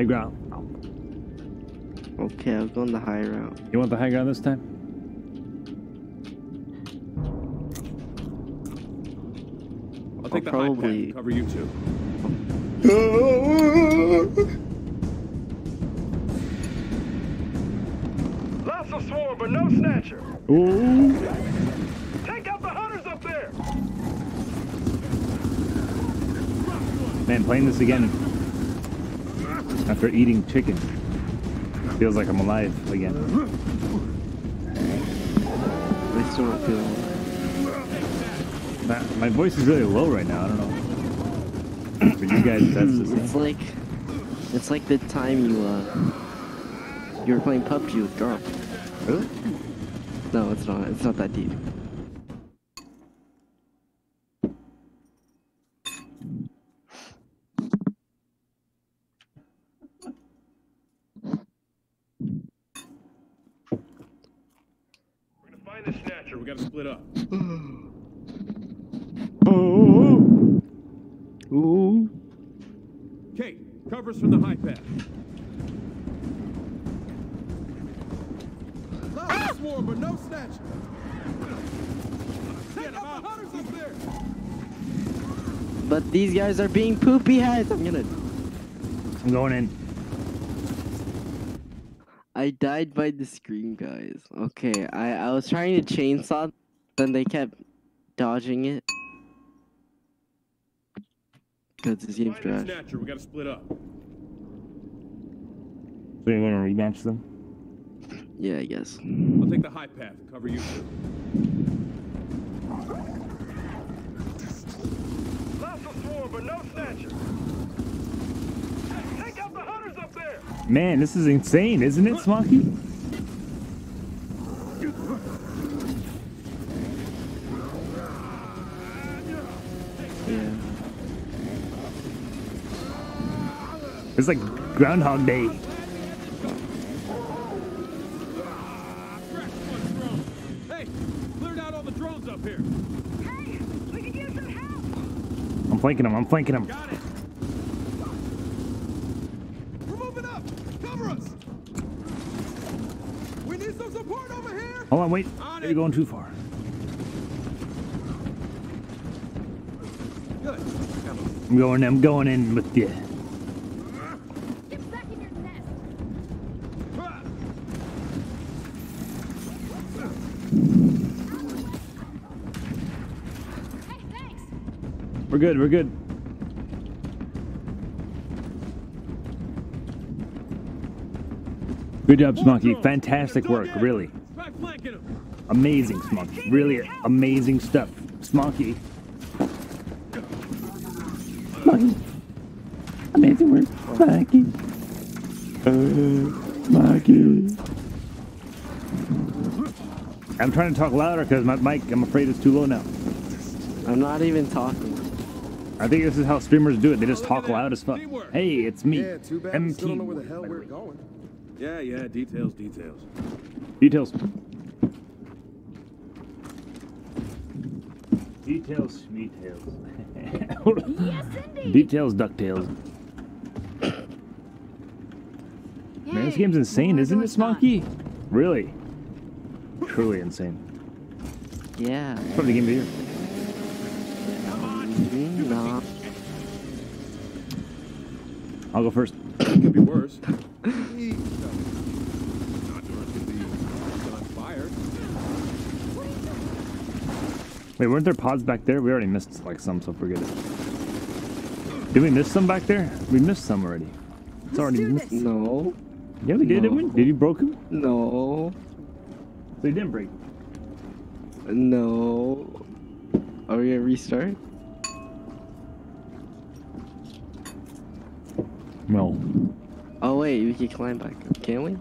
high ground. Okay, I'll go on the high ground. You want the high ground this time? I'll take the probably- high path cover you two. Lots of swarm, but no snatcher. Ooh. Take out the hunters up there. Man, playing this again after eating chicken feels like I'm alive again. I still don't feel. My, my voice is really low right now. I don't know. For you guys, that's the It's like, it's like the time you uh, you were playing PUBG with Dark. Really? No, it's not. It's not that deep. We're gonna find the snatcher. We gotta split up. Oh. Ooh. Kait, cover us from the high path. Lots of swarm, but no snatcher. Take out the hunters up there. But these guys are being poopy heads. I'm gonna. I'm going in. I died by the scream, guys. Okay, I I was trying to chainsaw, then they kept dodging it. Cause this game's the trash. snatcher. We gotta split up. So you're gonna rematch them? Yeah, I guess. I'll take the high path and cover you two. Lots of swarm, but no snatcher. Take out the hunters up there. Man, this is insane, isn't it, Smoky? It's like Groundhog Day. Crash one drone. Hey, cleared out all the drones up here. Hey, we could use some help. I'm flanking him. I'm flanking him. Got it. We're moving up. Cover us. We need some support over here. Hold on, wait. On You're going too far. Good. I'm going. I'm going in with you. Get back in your nest. Hey, thanks. We're good. We're good. Good job, Smoky. Fantastic work. Really. Back flanking him. Amazing, Smoky. Really amazing stuff. Smoky. Smoky. Amazing work. Smoky. Uh, Smoky. I'm trying to talk louder because my mic, I'm afraid, is too low now. I'm not even talking. I think this is how streamers do it. They just talk loud as fuck. Hey, it's me. Yeah, too bad MT. still don't know where the hell we're going. Yeah, yeah. Details, details. Details. Details, details. Yes, indeed. details, ducktails. Man, this game's insane, isn't it, going. Smoky? Really? Truly insane. Yeah. It's probably the game of the year. Nah. I'll go first. It Could be worse. Easy stuff. Not doors could be on fire. Wait, weren't there pods back there? We already missed like some, so forget it. Did we miss some back there? We missed some already. It's already missed. No. Yeah, we did, didn't we? Did you broke them? No. So you didn't break. No. Are we gonna restart? No. Oh wait, we can climb back up, can't we?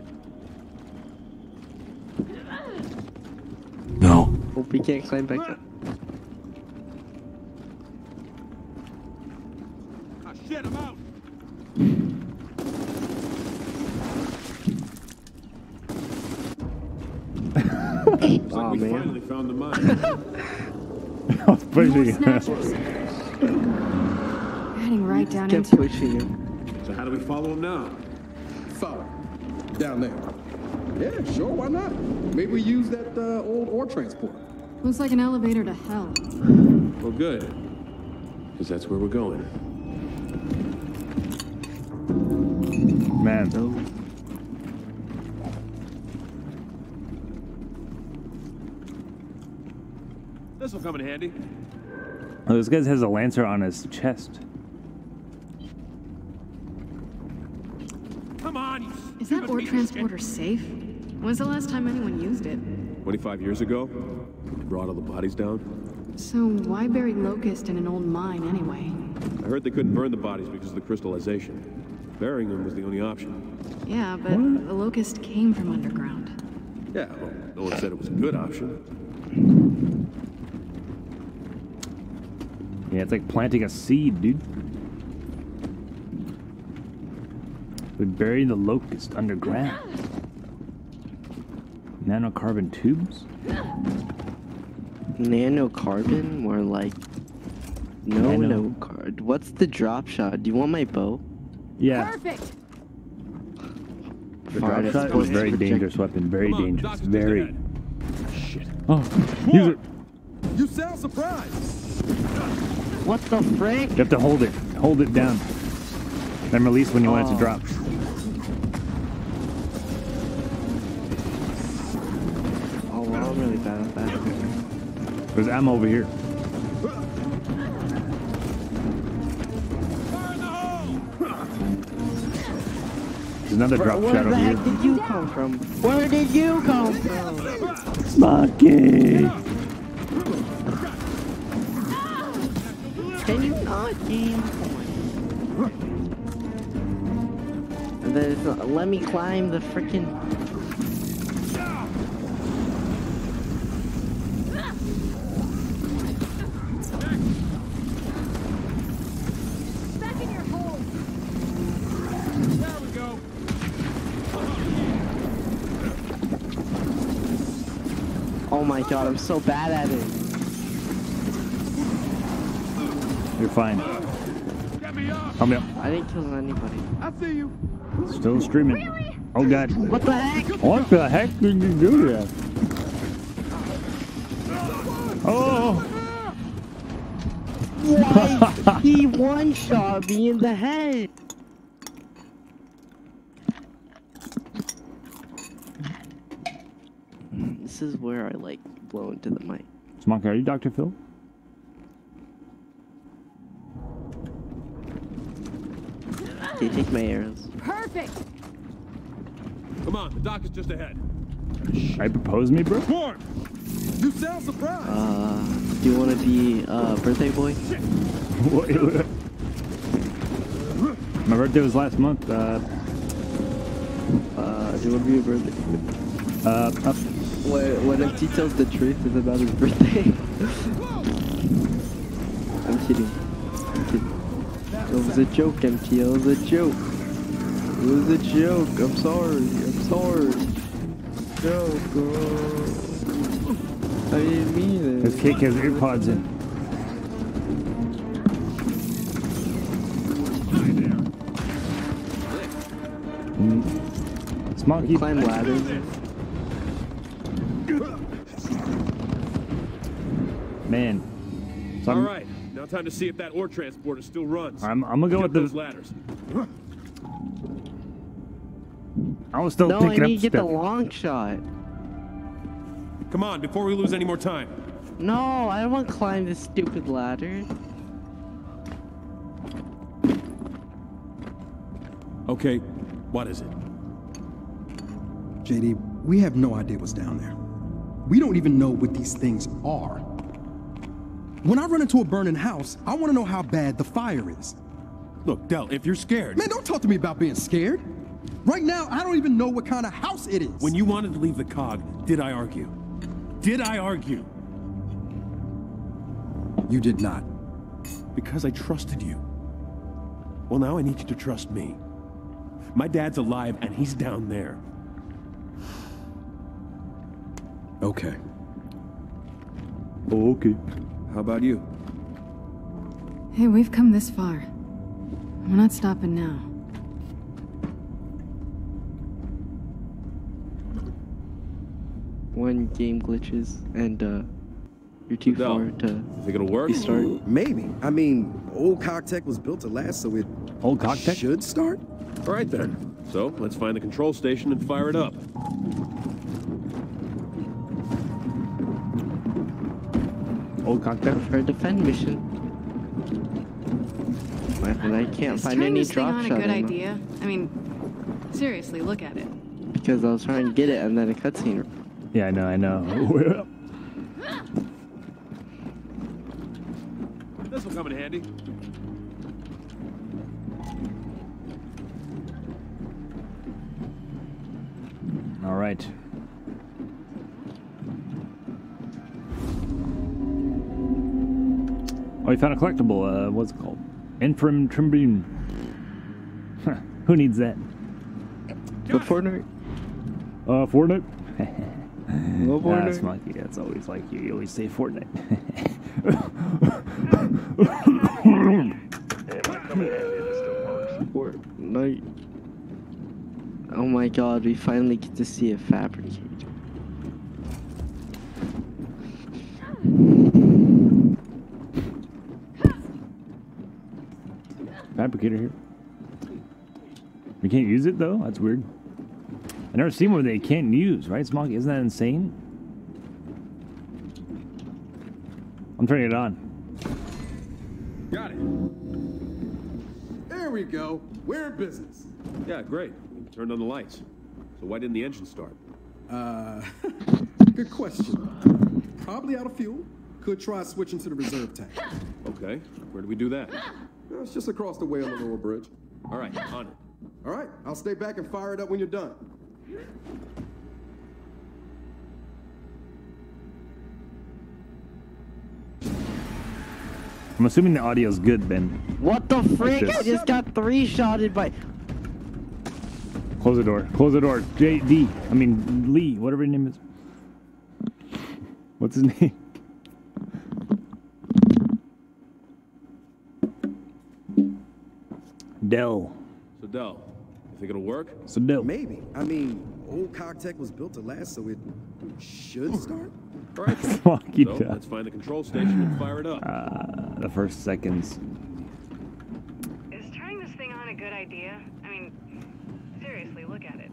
No. Oh, we can't climb back up. Shit, I'm out. Looks like Aw, we man. finally found the mine. I was pushing you. Heading right down Kept into pushing him. So how do we follow him now? Follow. Down there. Yeah, sure, why not? Maybe we use that uh, old ore transport. Looks like an elevator to hell. Well, good. Because that's where we're going. Man, This will come in handy. oh, this guy has a lancer on his chest. Come on, Is that ore piece of transporter safe? When's the last time anyone used it? 25 years ago, brought all the bodies down. So why bury Locust in an old mine anyway? I heard they couldn't burn the bodies because of the crystallization. Burying them was the only option. Yeah, but the Locust came from underground. Yeah, well, no one said it was a good option. Yeah, it's like planting a seed, dude. We bury the locust underground. Nanocarbon tubes? Nanocarbon? More like. No, Nano. no card. What's the drop shot? Do you want my bow? Yeah. Perfect. The Fart drop is shot is a very dangerous weapon. Very on, dangerous. doctor's Very. Shit. Oh, use it. You sound surprised. What the frick? You have to hold it. Hold it down. Then release when you want it to Oh. drop. Oh, well, I'm really bad at that. There's ammo over here. Another drop Where shot the heck did you come from? Where did you come from? Smoky! Can you not, game? There's, uh, let me climb the freaking. Back in your hole. There we go. Oh my god, I'm so bad at it. You're fine. Get me up. Help me up. I didn't kill anybody. I see you. Still streaming. Oh god. What the heck? What the heck did you do that? Oh! Why? he one shot me in the head. This is where I like blow into the mic. Smoky, are you Dr. Phil? Okay, take my arrows. Perfect. Come on, the dock is just ahead. I propose me, bro? Form. You sound surprised. Uh, do you want to be uh birthday boy? My birthday was last month. Uh, Uh, do you want to be a birthday boy? uh, up. When, when MT tells the truth, it's about his birthday. I'm kidding. I'm kidding. It was a joke, MT. It was a joke. It was a joke. I'm sorry. I'm sorry. Joke. Oh. I didn't mean it. This it. kid has earpods in. Mm. Smoky. Climb ladders. Man. So All now time to see if that ore transporter still runs. I'm, I'm gonna go Get with those ladders. I was still No, I picking need to up get the long shot. Come on, before we lose any more time. No, I don't want to climb this stupid ladder. Okay, what is it? JD, we have no idea what's down there. We don't even know what these things are. When I run into a burning house, I want to know how bad the fire is. Look, Del, if you're scared, Man, don't talk to me about being scared. Right now, I don't even know what kind of house it is. when you wanted to leave the cog, did I argue? Did I argue? You did not. Because I trusted you. Well, now I need you to trust me. My dad's alive and he's down there. Okay. Okay. How about you? Hey, we've come this far. We're not stopping now. When game glitches and uh, you're too no. far to. Is it gonna work? Start. Maybe. I mean, old COG tech was built to last, so it. Old COG tech should start. All right then. So let's find the control station and fire it up. Old cocktail? For a defend mission. And I can't Is find turning any this thing drop on a good ammo idea? I mean, seriously, look at it. because I was trying to get it and then a cutscene. Yeah, I know, I know. This will come in handy. All right. Oh, we found a collectible. Uh, what's it called? Infram Tribune. Huh, Who needs that? But Fortnite. Uh, Fortnite. No Ah, That's Fortnite. monkey. That's always like you. You always say Fortnite. It might come in handy if it still works. Fortnite. Oh my god, we finally get to see a fabricator. Fabricator here. We can't use it though. That's weird. I never seen one they can't use. Right, Smoky? Isn't that insane? I'm turning it on. Got it. There we go. We're in business. Yeah, great. We Turned on the lights. So why didn't the engine start? Uh, good question. Probably out of fuel. Could try switching to the reserve tank. Okay. Where do we do that? It's just across the way on the lower bridge. All right, on it. All right, I'll stay back and fire it up when you're done. I'm assuming the audio's good, Ben. What the frick? I just got three shotted by. Close the door. Close the door. J.D. I mean Lee. Whatever your name is. What's his name? Del. So Dell, you think it'll work? So Dell. Maybe. I mean, old COG tech was built to last, so it should start. All right. Fuck you, so Dell. let's find the control station and fire it up. Uh, the first seconds. Is turning this thing on a good idea? I mean, seriously, look at it.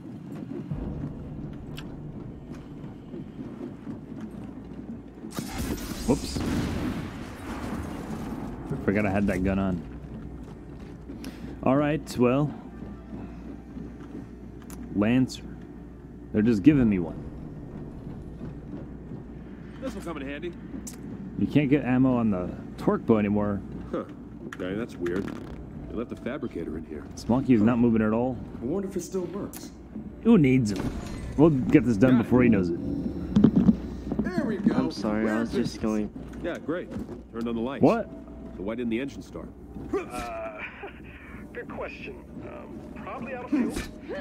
Whoops. Forgot I had that gun on. All right, well. Lancer. They're just giving me one. This will come in handy. You can't get ammo on the torque bow anymore. Huh. Okay, that's weird. They left the fabricator in here. Smoky is not moving at all. I wonder if it still works. Who needs him? We'll get this done before he knows it. There we go. I'm sorry, We're I was just business. going. Yeah, great. Turned on the lights. What? So why didn't the engine start? Uh, good question. Um, probably out of fuel.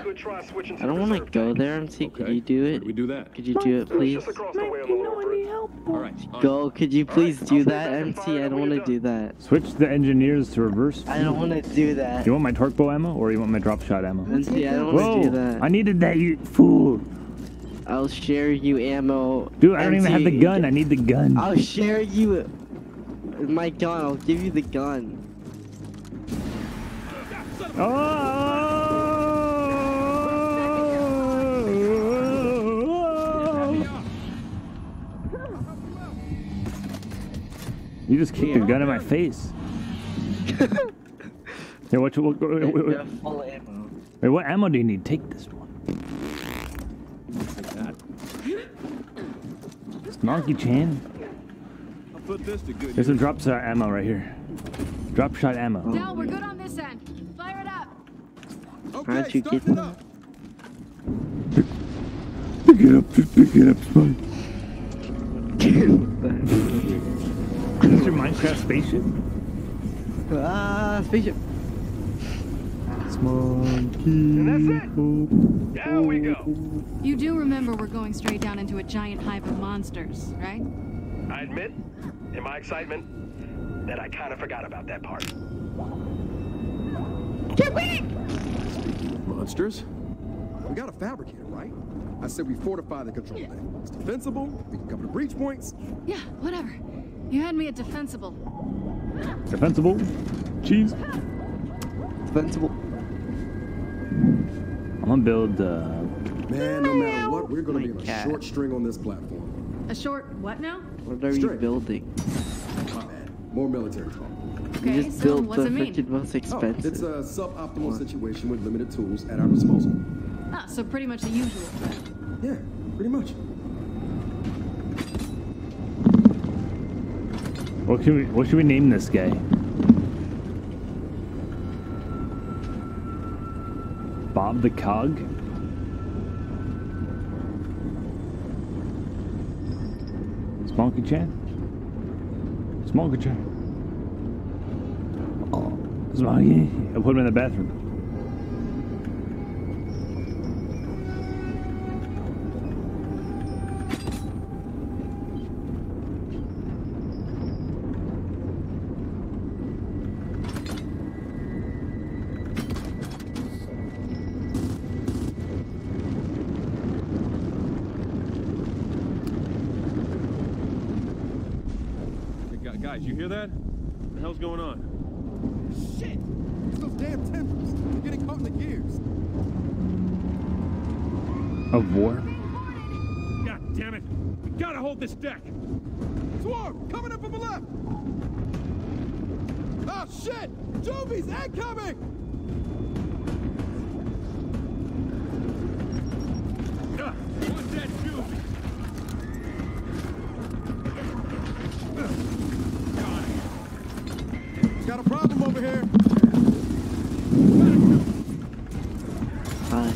Could try switching to I don't want to go tank. there, MC. Could Okay. you do it? do we do that? Could you do it, please? just across the way on the lower bridge. All right. Go. Could you please I'll do that, back and MC? I don't want to do that. Switch the engineers to reverse. I don't want to do that. Do you want my torque bow ammo or you want my drop shot ammo? MC, I don't want to Whoa! do that. I needed that, you fool. I'll share you ammo. Dude, I don't even have the gun. I need the gun. I'll share you my gun. I'll give you the gun. Oh! You just kicked a gun in my face. Hey, what, what, wait, wait, You wait, have full ammo. wait, what ammo do you need? Take this one. Like that. Snarky Chan. I'll this to There's some drop shot ammo right here. Drop shot ammo. Del, we're good on this end. Fire it up. Okay, How'd you start get it that? up. Pick it up, just pick it up, Spike. Is your Minecraft spaceship? ah, spaceship. And that's it. There we go. You do remember we're going straight down into a giant hive of monsters, right? I admit, in my excitement, that I kind of forgot about that part. Monsters? We got a fabricator, right? I said we fortify the control deck. It's defensible. We can cover the breach points. Yeah, whatever. You had me at defensible. Defensible. Cheese. Defensible. I'm gonna build. Uh, Man, no matter what, we're gonna My be on a short string on this platform. A short what now? What are you building? My bad. More military talk. You Okay, just so built what's the it mean? freaking most Oh, it's a suboptimal situation with limited tools at our disposal. Ah, so pretty much the usual. Yeah, pretty much. what should we? What should we name this guy? Bob the Cog. Smoky Chan. Smoky Chan. Oh, Smoky. I put him in the bathroom. Hey, gu- guys, you hear that? What the hell's going on? Shit! It's those damn tendrils. They're getting caught in the gears. Of war. God damn it! We gotta hold this deck! Swarm, coming up from the left! Oh shit! Juvies incoming! Ah, watch that Juvie! Got a problem over here. Hi.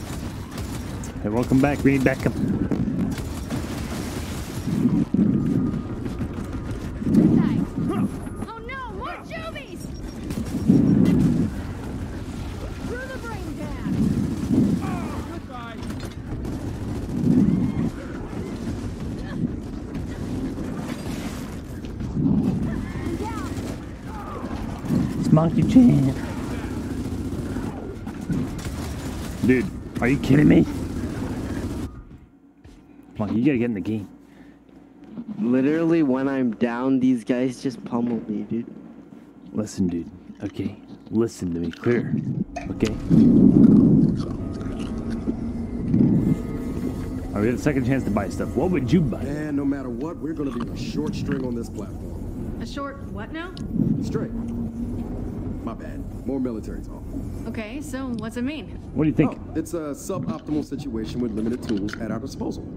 Hey, welcome back. We need backup. Nice. Oh no, more juvies! Through the brain gas! It's Monkey Chan. Dude, are you kidding me? Monkey, you gotta get in the game. Literally, when I'm down, these guys just pummel me, dude. Listen, dude. Okay, listen to me clear. Okay. Alright, we had a second chance to buy stuff. What would you buy? Man, no matter what, we're gonna be a short string on this platform. A short what now? Straight. My bad. More military talk. Okay, so what's it mean? What do you think? Oh, it's a suboptimal situation with limited tools at our disposal.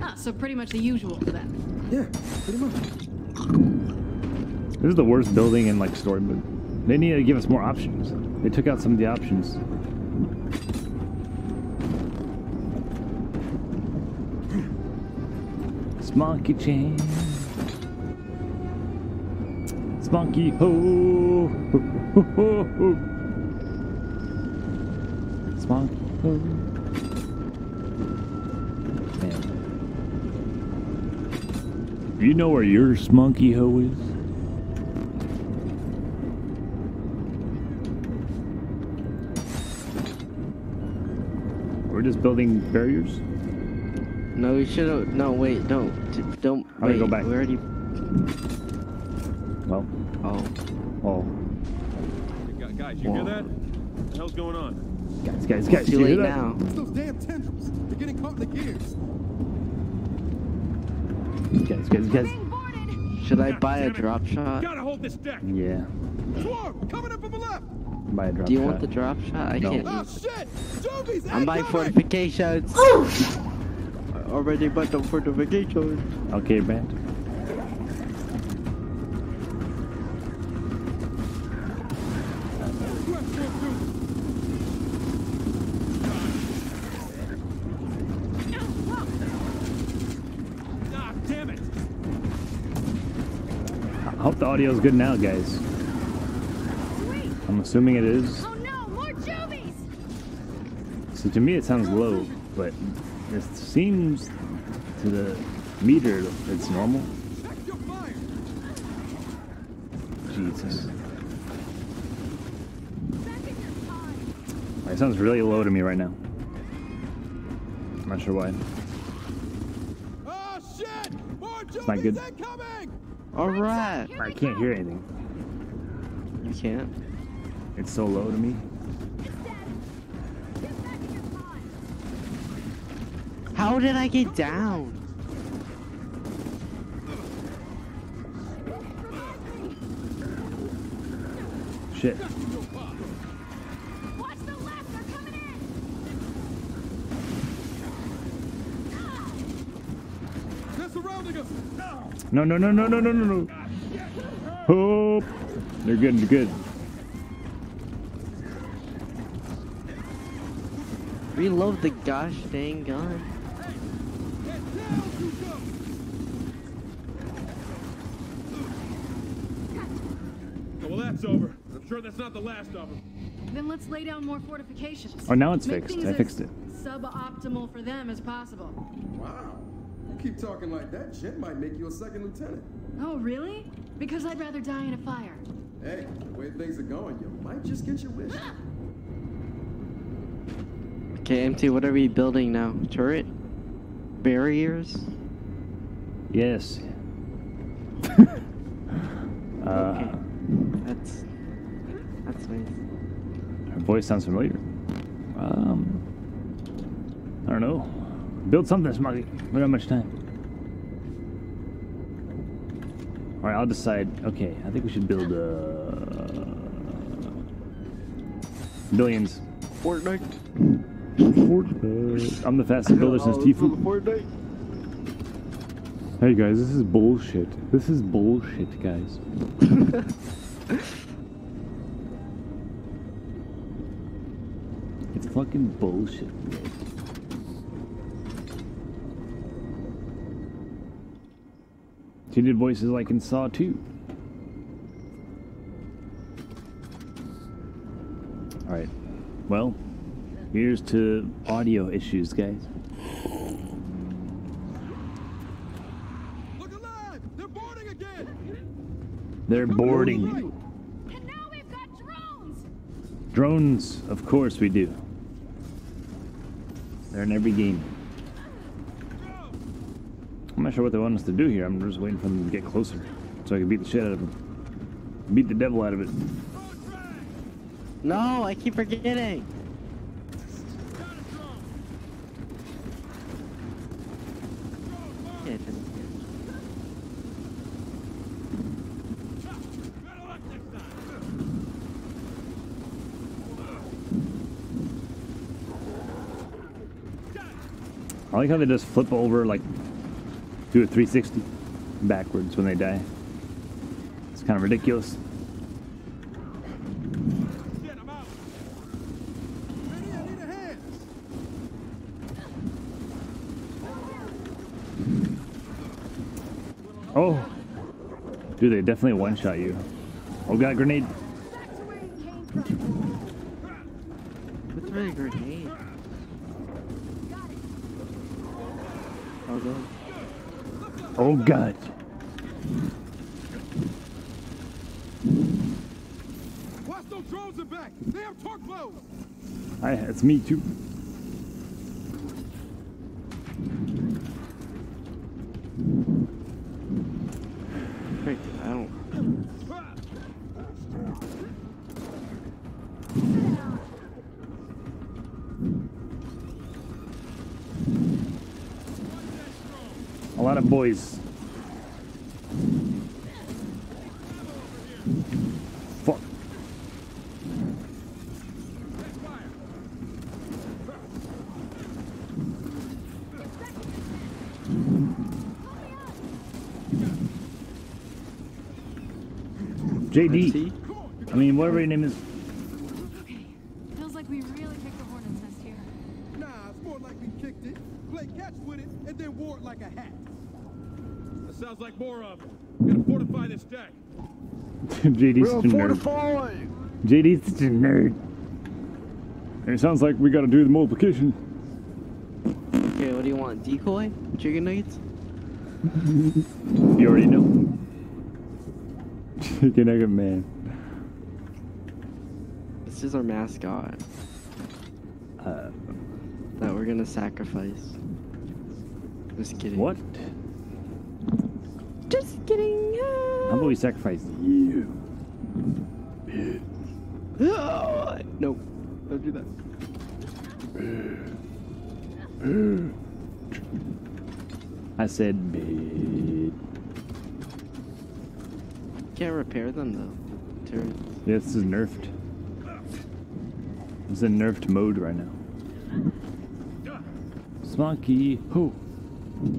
Ah, so pretty much the usual then. Yeah, pretty much. This is the worst building in like story mode. They need to give us more options. They took out some of the options. Smoky chain. Smoky ho. ho, ho, ho. Smoky ho. Man. Do you know where your smoky hoe is? We're just building barriers. No, we should have. No, wait, no. d- Don't. How do we wait, go back? We already. Well, Oh. oh, guys, you hear that? What the hell's going on? guys, guys, guys, Too you hear late that? now. It's those damn tendrils. They're getting caught in the gears. Guys, guys, guys. Should I buy a drop shot? Gotta hold this deck! Yeah, Swarm, coming up from the left! buy a drop Do you shot. want the drop shot? I No. can't oh, use it. shit! Juvies I'm buying incoming! fortifications. I already bought the fortifications. Okay, Brand. I hope the audio is good now, guys. I'm assuming it is. Oh no, more juvies! So to me, it sounds low, but it seems to the meter it's normal. Check! Jesus, Back in your time! it sounds really low to me right now. I'm not sure why. Oh shit! More It's not good. Incoming! Alright. I can't hear anything. You can't. It's so low to me. How did I get down? Shit. Watch the left, they're coming in! They're surrounding us! No, no, no, no, no, no, no, no. Oh, they're good. They're good. Reload the gosh dang gun. Oh, well, that's over. I'm sure that's not the last of them. Then let's lay down more fortifications. Oh, now it's Make fixed. I fixed it. Suboptimal for them as possible. Wow. You keep talking like that, Jinn might make you a second lieutenant. Oh, really? Because I'd rather die in a fire. Hey, the way things are going, you might just get your wish. Okay, MT, what are we building now? Turret? Barriers? Yes. uh, Okay. That's that's nice. her voice sounds familiar. Um, I don't know. Build something, Smuggy. We don't have much time. All right, I'll decide. Okay, I think we should build uh, billions. Fortnite. Fortnite. I'm the fastest builder since Tifu. Fortnite. Hey guys, this is bullshit. This is bullshit, guys. it's fucking bullshit. guys. She did voices like in Saw 2. Alright. Well, here's to audio issues, guys. Look alive! They're boarding again! They're boarding. And now we've got drones! Drones, of course we do. They're in every game. I'm not sure what they want us to do here. I'm just waiting for them to get closer so I can beat the shit out of them. Beat the devil out of it. No, I keep forgetting. I like how they just flip over, like, do a 360 backwards when they die. It's kind of ridiculous. Oh! Dude, they definitely one shot you. Oh, god, grenade. That's where it came from. What's really a grenade? Oh, Oh, god. Watch those drones in back! They have torpedoes! Hi, it's me too. Frick, I don't. A lot of boys. Fuck. JD. See? I mean, whatever your name is. Okay. Feels like we really kicked the hornet's nest here. Nah, it's more like we kicked it, played catch with it, and then wore it like a hat. That sounds like more of it. Gotta fortify this deck. JD's such a nerd. JD's such a nerd. And it sounds like we gotta do the multiplication. Okay, what do you want? Decoy? Chicken nuggets? You already know. Chicken nugget man. This is our mascot. Uh, that we're gonna sacrifice. Just kidding. What? Just kidding. How about we sacrifice you? Ah! Nope. Don't do that. I said. Can't repair them though. Turrets. Yeah, this is nerfed. It's in nerfed mode right now. Smoky ho.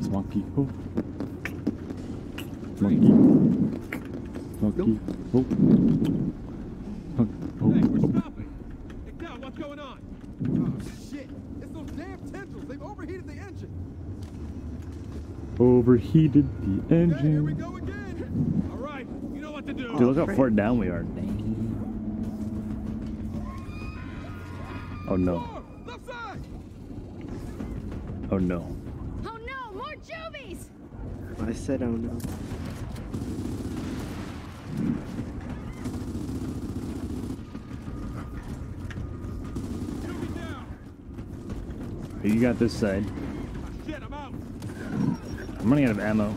Smoky ho. Smoky. Smoky ho. Ho, ho, Hey, we're stopping. Hey, Cal, what's going on? Oh, shit. It's those damn tendrils. They've overheated the engine. Overheated the Okay, here we go again. All right, you know what to do. Dude, look how far down we are. Oh no. More, left side. Oh no. Oh no, more Juvies! I said oh no. Shoot me down. You got this side. Shit, I'm out. I'm running out of ammo.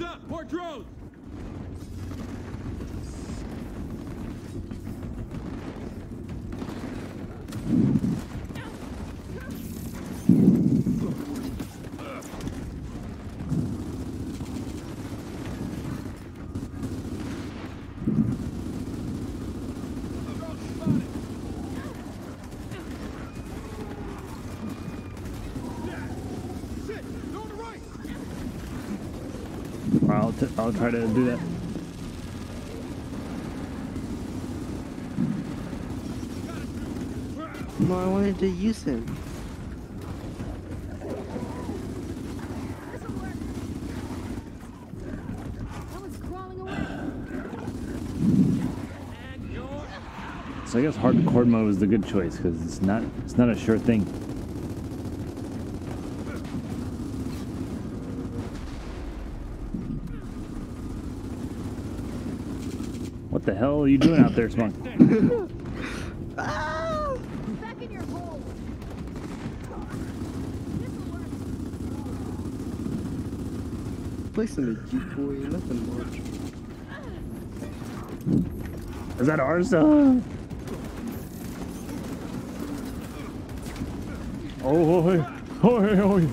Up, more drones. Shit, go on the right. I'll, try to do that. No, I wanted to use him. This'll work. That one's crawling away. And you're So I guess hardcore mode is the good choice because it's not it's not a sure thing. Hell are you doing out there, Smunk? Back in your hole. This'll work. Placing a decoy, nothing much. Is that ours? Uh... Oh, hoy, hoy, hoy.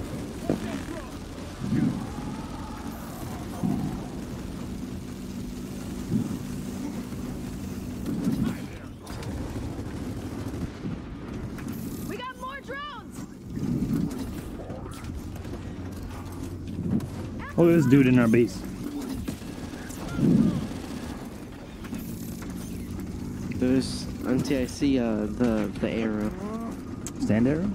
We got more drones! Look at this dude in our base. There's until I see uh the the arrow. Stand arrow?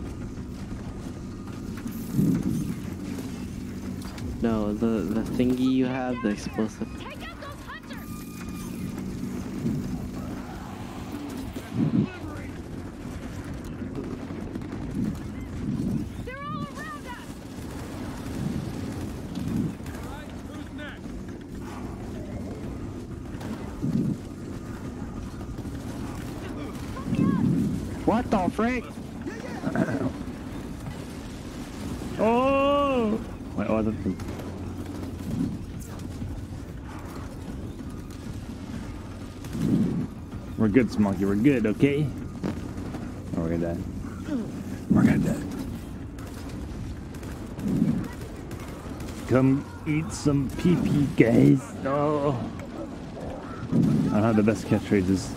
No, the the thingy you have, the explosive. Take out those hunters! They're all around us! all right. Who's next? Frick? Oh! Wait, oh, that's the... We're good, Smoky. We're good, okay? Oh, we're gonna die. We're gonna die. Come eat some pee pee, guys. No. I don't have the best catchphrases.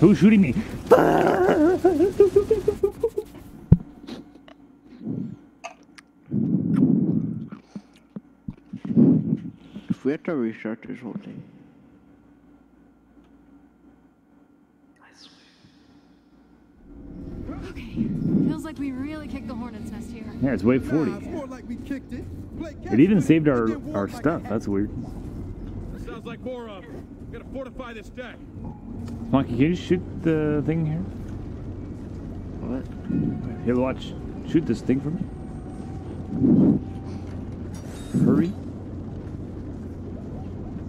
Who's shooting me? If we have to restart this whole thing. Okay. Feels like we really kicked the hornet's nest here. Yeah, it's wave 40. Nah, it's more like we kicked it. It even saved our, our it like a stuff. That's weird. That sounds like more of them. Gotta fortify this deck. Monkey, can you shoot the thing here? What? Here, watch. Shoot this thing for me. Hurry.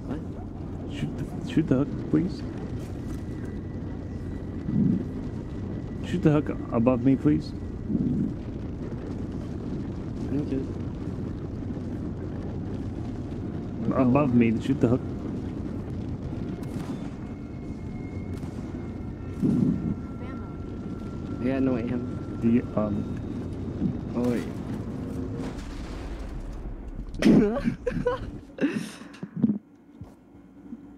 What? Shoot the, shoot the hook, please. Shoot the hook above me, please. Okay. Above me, shoot the hook. Bambo. Yeah, no, him. Do you, um, Oh wait.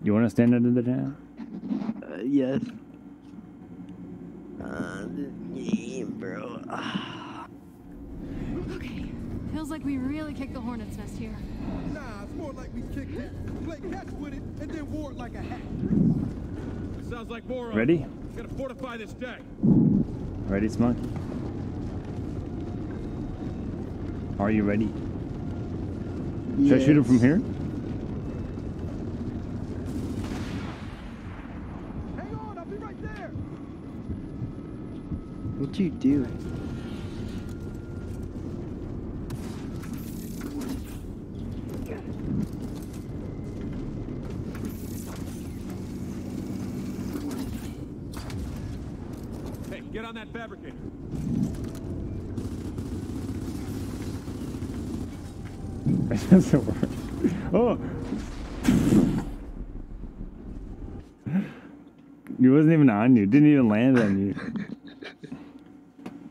you want to stand under the town? Uh, yes. Uh, yeah, bro. Okay. Feels like we really kicked the hornet's nest here. Nah, it's more like we kicked it, played catch with it, and then wore it like a hat. Sounds like more Ready? Gotta fortify this deck. Ready, Smug? Are you ready? Should I shoot him from here? Hang on, I'll be right there. What'd you do? Hey, get on that fabricator. It doesn't work. Oh! It wasn't even on you. Didn't even land on you.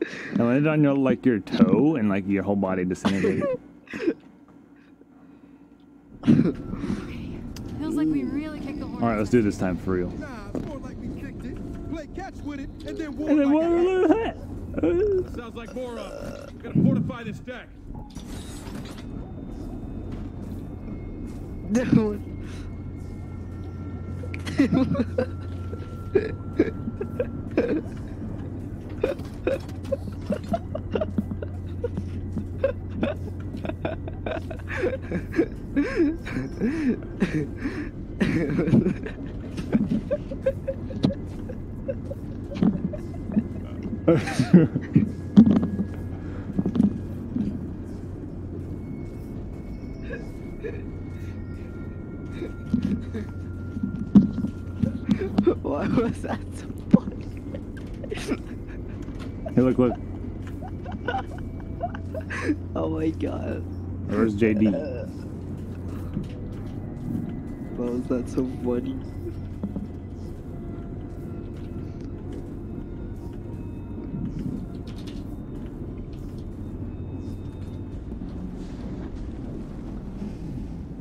It landed on your like your toe and like your whole body disintegrated. Feels like we really kicked the hornet's All right, let's do this time for real. Nah, it's more like we kicked it, played catch with it, and then wore And it then like a. Sounds like more uh, of Gotta fortify this deck. No. Why was that so funny? Hey, look, look. Oh my god. Where's JD? Why was that so funny?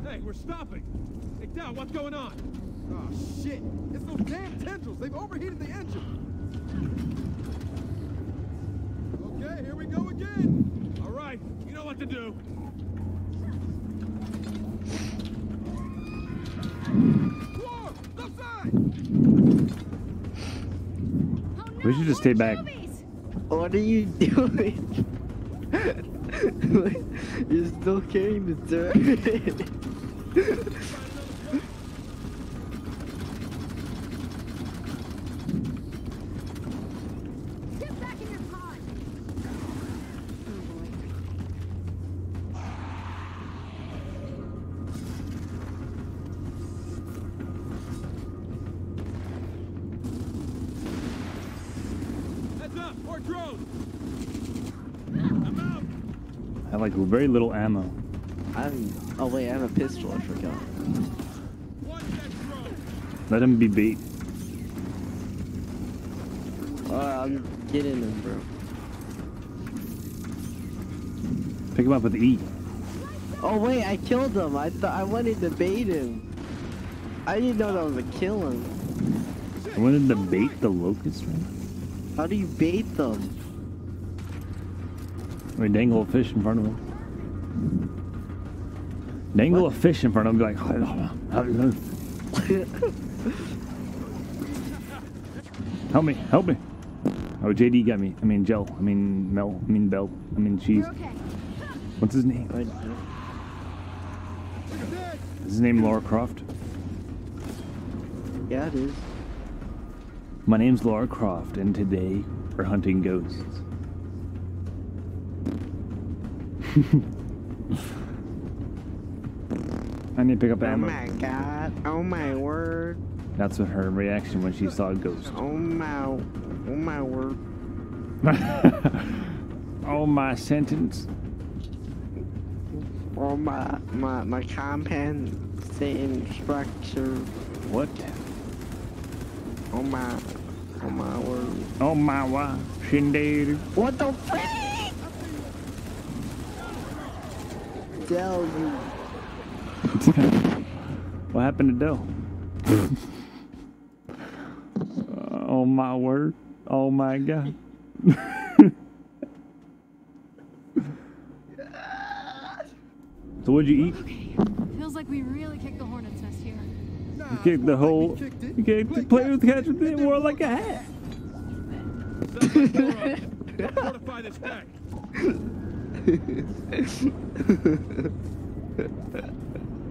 Hey, we're stopping. Hey, Del, what's going on? Oh shit! It's those damn tendrils. They've overheated the engine. Okay, here we go again. All right, you know what to do. Whoa! Left side. Oh, We should just stay back. What are you doing? You're still carrying the dirt. very little ammo. I'm. Oh wait, I have a pistol. I forgot. One dead drone. Let him be bait. Uh, I'm getting him, bro. Pick him up with the E. Oh wait, I killed him. I thought I wanted to bait him. I didn't know that was a kill him. I wanted to bait the locust, right? How do you bait them? We dangle a fish in front of him. Dangle a fish in front of him, be like, oh, help me, help me. Oh, JD got me. I mean, Gel. I mean, Mel. I mean, Bell. I mean, Cheese. Okay. What's his name? Is his name Laura Croft? yeah, it is. My name's Laura Croft, and today we're hunting ghosts. I need to pick up oh ammo. Oh my god. Oh my word. That's what her reaction when she saw a ghost. Oh my. Oh my word. oh my sentence. Oh my my my compensating structure. What? Oh my. Oh my word. Oh my wow. Shindig. What the frick? Tell you. what happened to Doe? oh my word. Oh my god. so what'd you eat? Okay. Feels like we really kicked the hornet's nest here. Nah, You kicked the whole. like kicked it. You kicked the play catch with catch with it more like a a hat. Sounds like more of it. Fortify this deck.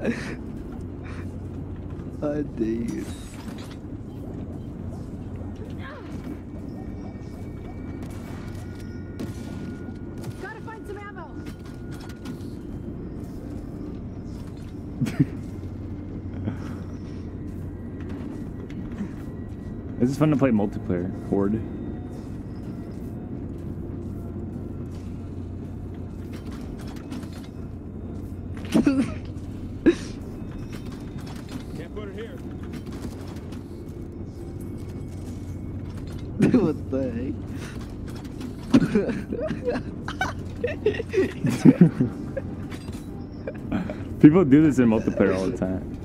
I did. Gotta find some ammo. This is fun to play multiplayer. Horde. Can't put it here. what the heck? People do this in multiplayer all the time.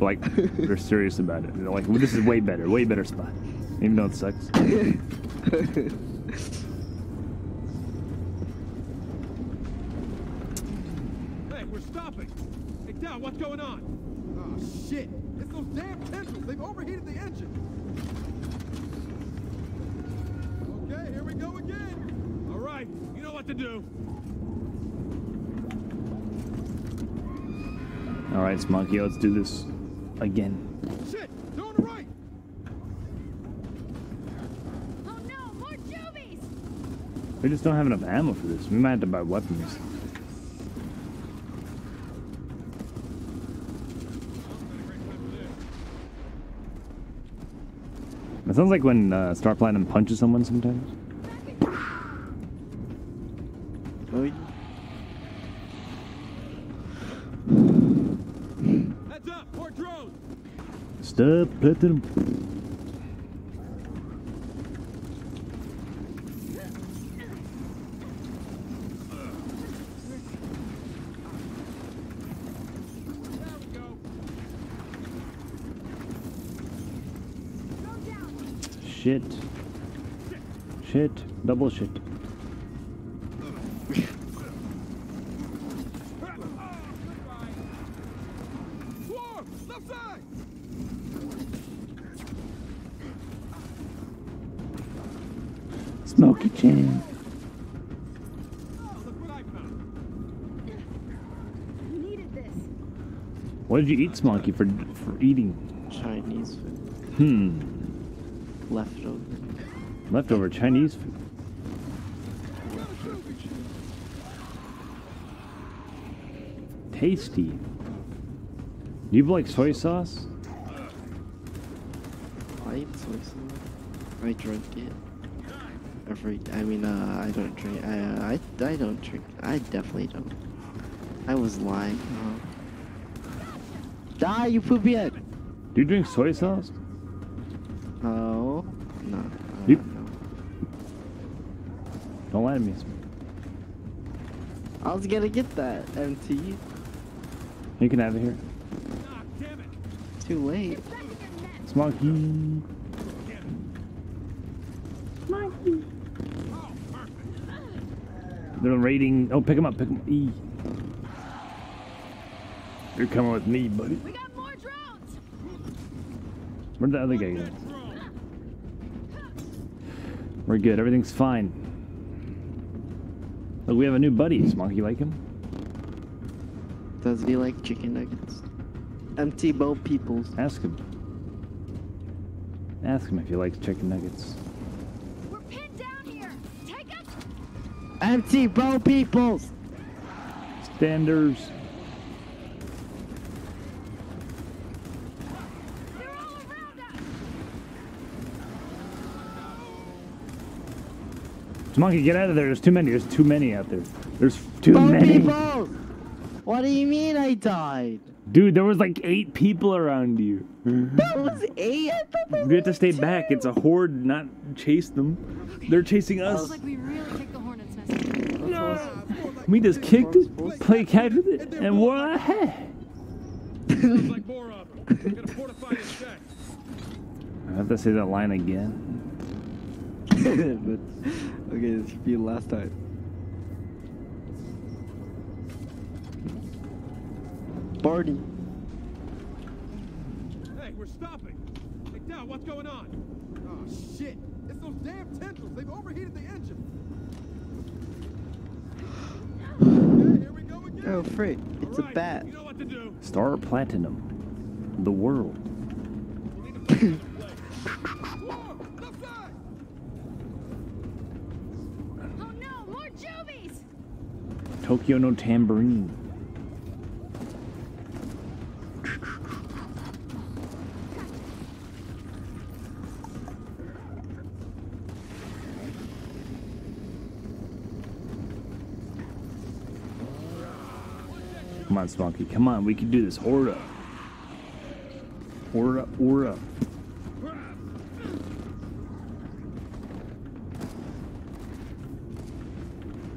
Like they're serious about it. They're like, well, "This is way better, way better spot," even though it sucks. Hey, we're stopping. Hey, Del, what's going on? Oh, shit. It's those damn tendrils. They've overheated the engine. Okay, here we go again. All right, you know what to do. All right, Smoky, let's do this again. Shit, they're on the right. Oh no, more juvies! We just don't have enough ammo for this. We might have to buy weapons. It sounds like when uh, Star Platinum punches someone sometimes. Oh, yeah. Heads up, more drones. Stop Platinum. Shit. Shit. Double shit. Swarm, left side. Smoky Chan. Oh, look what I found. Needed this. What did you eat, Smoky, for for eating? Chinese food. Hmm. Leftover. Leftover Chinese food. Tasty. Do you like soy sauce? I eat soy sauce. I drink it. Every, I mean, uh, I don't drink. I, uh, I, I don't drink. I definitely don't. I was lying. Uh, die, you poopy head. Do you drink soy sauce? Oh, no. Uh, You- no. Don't lie to me. I was gonna get that, MT. You can have it here. Damn it. Too late. Back in your. Smoky. Oh. They're raiding. Oh, pick him up. Pick him up. E. You're coming with me, buddy. We got more drones! Where'd the other guy go? We're good. Everything's fine. Look, we have a new buddy. Smoky, you like him? Does he like chicken nuggets? Empty Bo Peoples. Ask him. Ask him if he likes chicken nuggets. We're pinned down here! Take us! MT Bo Peoples. bystanders. They're all around us. Monkey, get out of there. There's too many. There's too many out there. There's too Four many. people! What do you mean I died? Dude, there was like eight people around you. That was eight. I thought that You have to stay two. back. It's a horde, not chase them. They're chasing Feels us. like we really kicked the hornet's nest. here. We just kicked it, play catch with it, and we're ahead. Like more of them. Gotta fortify this shack. I have to say that line again. but, okay, this should be the last time. Barney. Hey, we're stopping. Hey, Del, what's going on? Oh, shit. It's those damn tendrils. They've overheated the engine. Okay, here we go again. Oh, frick. It's a bat. You know what to do. Star Platinum. The world. We'll need to find this place. Whoa, left side. Oh no, more Juvies! Tokyo no tambourine. Come on, Spunky. Come on, we can do this. Horde up. Horde up, horde up.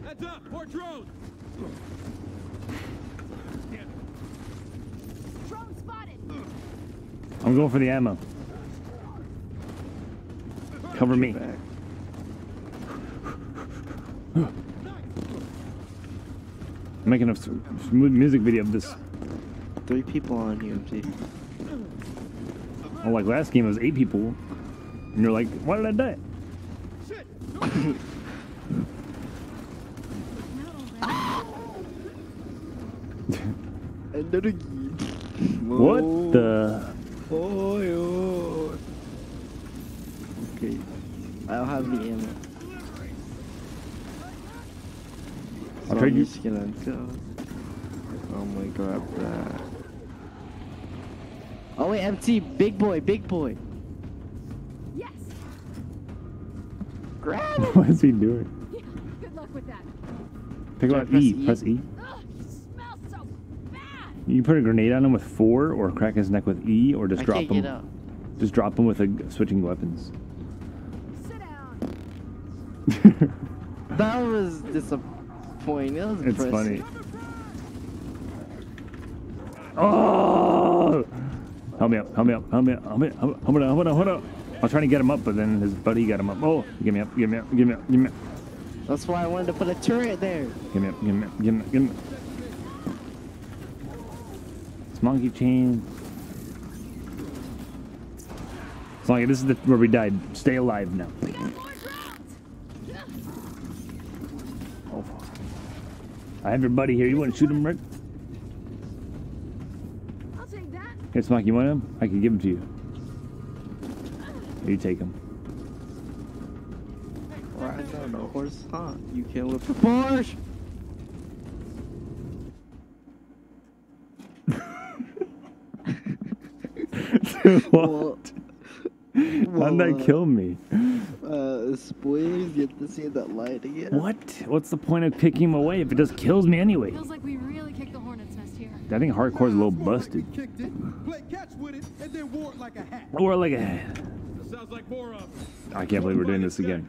Heads up, more drones. Damn it. Drone spotted! I'm going for the ammo. Cover me. I'm making a smooth music video of this. Three people on UMC. Oh, like last game, it was eight people. And you're like, why did I die? Shit! Another What the? Oh, yo. Okay. I don't have the ammo. I'll So trade I'm you. just gonna go. Oh my god, that. Oh wait, MT, big boy, big boy. Yes! Grab it! What is he doing? Good luck with that. Pick Should I press E. E? Press E. Ugh, you so bad! You can put a grenade on him with four, or crack his neck with E, or just I drop him. Just drop him with a switching weapons. Sit down. That was disappointing. That was It's impressive. funny. Oh! Help me up! Help me up! Help me up! Help me up! Hold on! Hold on! Hold on! I was trying to get him up, but then his buddy got him up. Oh! Give me up! Give me up! Give me up! Give me up! That's why I wanted to put a turret there. Give me up! Give me up! Give me up! Give me up! It's monkey chain. It's like this is the, where we died. Stay alive now. I have your buddy here. You want to shoot him, Rick? I'll take that. Here, Smoky, you want him? I can give him to you. You take him. Riding on a horse, huh? You can whip a Porsche. what? How'd that Well, kill me? Spoilers. You have to see that light again. What? What's the point of kicking him away if it just kills me anyway? Feels like we really kicked the hornet's nest here. I think hardcore's a little More like busted. It, played catch with it, and then wore it like a hat. Or like a. That sounds like more of them. I can't believe we're doing this again.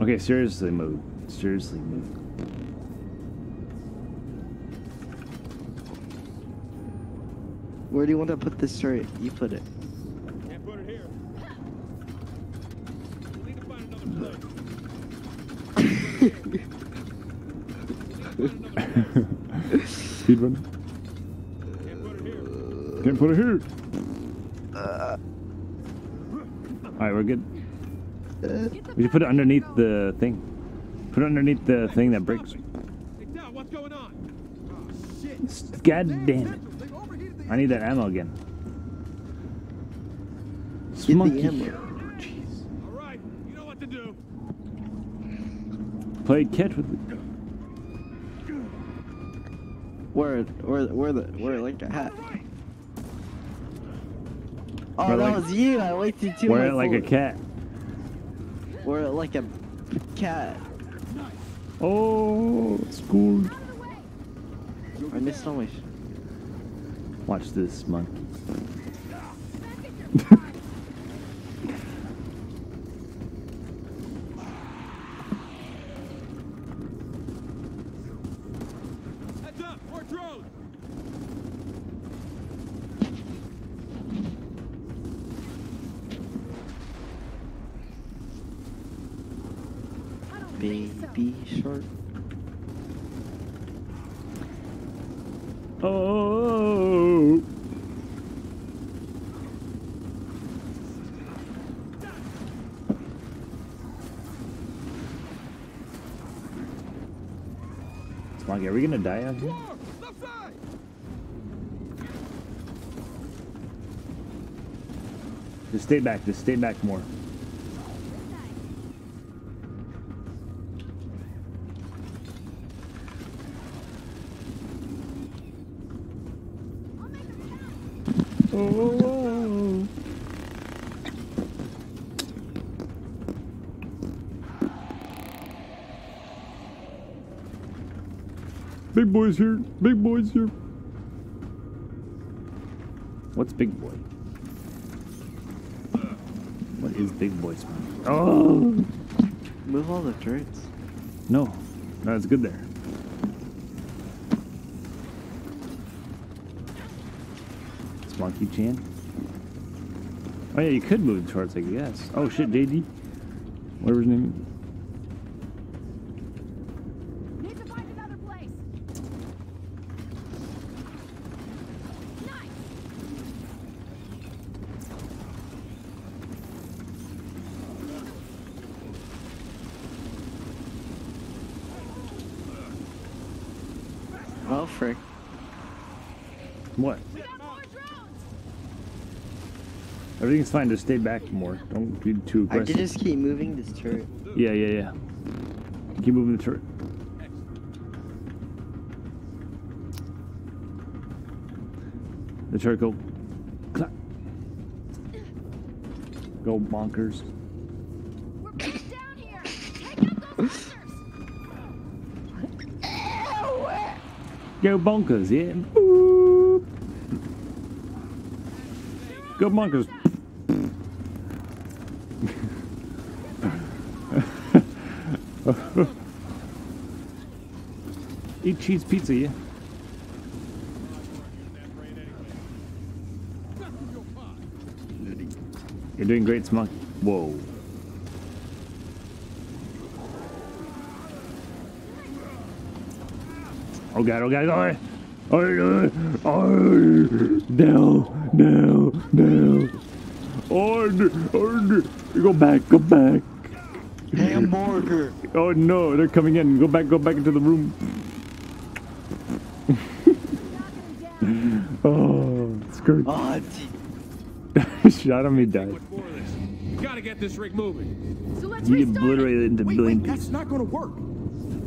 Okay, seriously move. Seriously move. Where do you want to put this turret? You put it. Can't put it here. We'll need to find another place. Speed run. Can't put it here. Can't put it here. Alright, we're good. Get We should put it underneath the thing. Put it underneath the thing that breaks. What's going on? God Damn damn it. tendrils, they've overheated the I need that ammo again. the Monkey. ammo. All right, you know what to do. Play catch with it. Word, word, word, word, like a hat. Oh, Wear that like- was you. I waited too Wear it much like a cat. Wear it like a cat. Oh, school. Out of the way. I missed all my. Sh- Watch this, monkey. Back in your pod. Heads up, more drones. I don't think shark. Oh. Monkey, are we gonna die out here? Just stay back. Just stay back more. Them. Big boy's here. Big boy's here. What's big boy? What is big boy smell? Oh Move all the turrets. no, no, it's good there. It's Monkey Chan. Oh yeah, you could move towards, I guess. Oh shit, JD. Whatever his name. Need to find another place. Nice. Oh frick! What? We got more drones. Everything's fine. Just stay back more. Don't be too aggressive. I could just keep moving this turret. Yeah, yeah, yeah. Keep moving the turret. The turret go. clap. Go bonkers. We're pinned down here. Take out those. Go bonkers, yeah. Boop. Go bonkers. Eat cheese pizza, yeah. You're doing great, Smunk. Whoa. Oh god, oh god, oh, oh, oh, oh, no, no, no. Oh, oh. Go back, go back. Hamburger. Oh no, they're coming in. Go back, go back into the room. Knocking them down. Oh, skirt. Oh. Shot on me, died. Much more of this. We gotta get this rig moving. So let's You get restart it. obliterated into Wait, billion wait, that's not gonna work.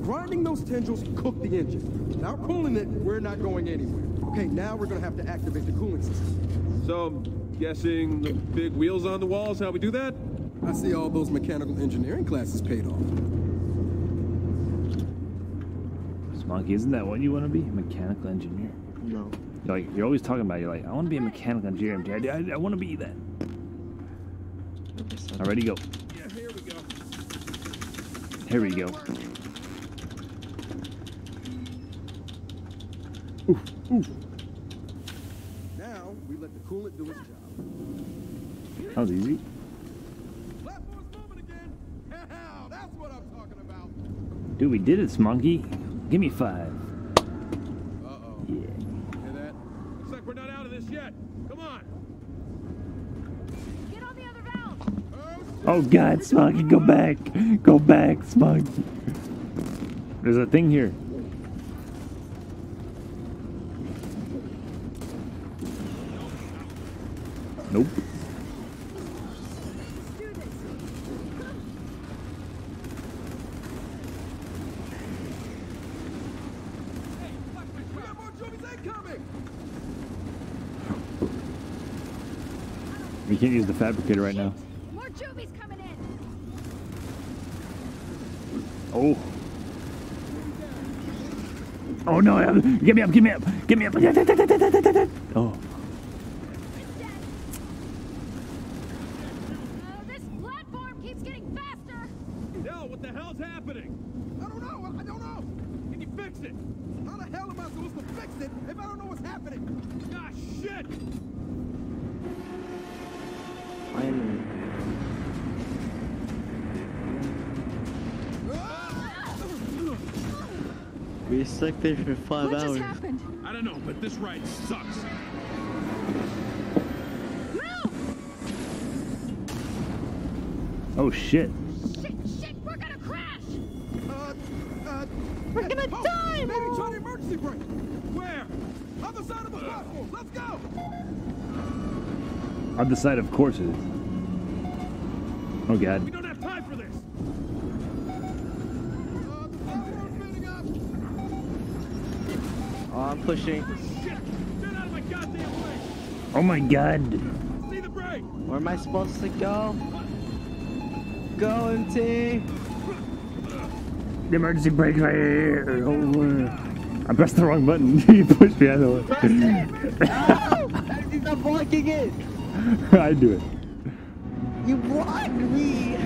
Grinding those tendrils cooked the engine. Without cooling it, we're not going anywhere. Okay, now we're gonna have to activate the cooling system. So, I'm guessing the big wheels on the walls, how we do that? I see all those mechanical engineering classes paid off. Smoky, isn't that what you want to be? Mechanical engineer. No. You're like you're always talking about. it. You're like, I want to be a mechanical engineer. Daddy, I, I want to be that. Already go. Yeah, here we go. Here we go. Now we let the coolant do its job. That was easy. Platform's moving again. Hell, that's what I'm talking about. Dude, we did it, Smoky. Give me five. Oh god, Smoggy, go back. Go back, Smoggy. There's a thing here. Nope. We can't use the fabricator right now. Oh. Oh no! Um, Get me up! Get me up! Get me up! Oh, this platform keeps getting faster. Del, what the hell's happening? I don't know. I don't know. Can you fix it? How the hell am I supposed to fix it if I don't know what's happening? Ah, shit! Finally. We there for five what hours. just happened? I don't know, but this ride sucks. Move! Oh shit! Shit, shit, we're gonna crash! Uh, uh, We're gonna oh, die, Maybe Mom! try the emergency brake. Where? Other side of the platform. Let's go. On the side, of course it is. Oh We god. don't have time for this. Uh, the platform's spinning up. Oh, I'm pushing. Shit! Get out of my goddamn way! Oh my god. See the brake! Where am I supposed to go? Go, MT! The emergency brake right here. Oh, uh, I pressed the wrong button. you pushed me out of the way. He's not blocking it! I do it. You blocked me!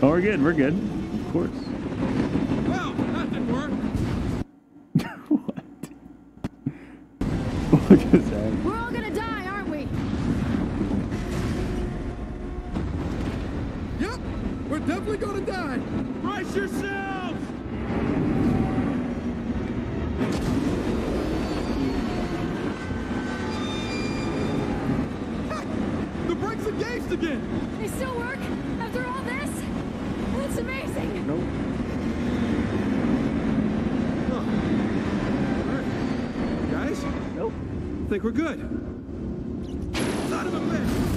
Oh, we're good. We're good. Of course. Well, that didn't work. what? Look at that. We're all gonna die, aren't we? Yep. We're definitely gonna die. Brace yourselves! The brake's engaged again. They still work? After all this? That's amazing! Nope. Guys? Nope. I think we're good. Son of a bitch!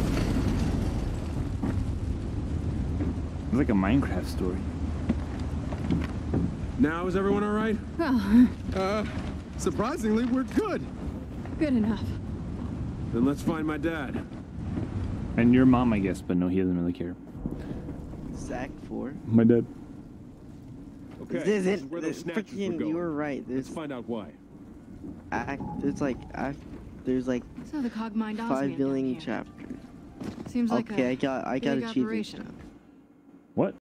It's like a Minecraft story. Now, is everyone all right? Oh, Uh, surprisingly, we're good. good enough. Then let's find my dad. And your mom, I guess, but no, he doesn't really care. Zach 4. My dad. Okay, this this is isn't. where those This were freaking. going. You were right. Let's find out why. act. There's like act. There's like So the cog mined five billion chapters. Seems like okay, a I got. I got operation. now.